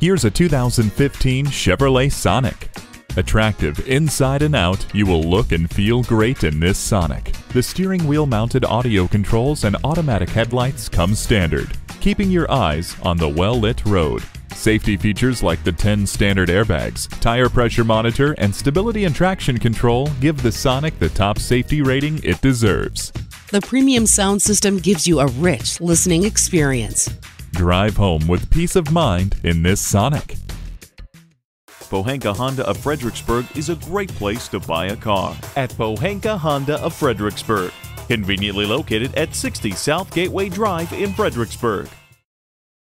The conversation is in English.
Here's a 2015 Chevrolet Sonic. Attractive inside and out, you will look and feel great in this Sonic. The steering wheel mounted audio controls and automatic headlights come standard, keeping your eyes on the well-lit road. Safety features like the 10 standard airbags, tire pressure monitor, and stability and traction control give the Sonic the top safety rating it deserves. The premium sound system gives you a rich listening experience. Drive home with peace of mind in this Sonic. Pohanka Honda of Fredericksburg is a great place to buy a car. At Pohanka Honda of Fredericksburg, conveniently located at 60 South Gateway Drive in Fredericksburg.